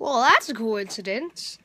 Well, that's a coincidence.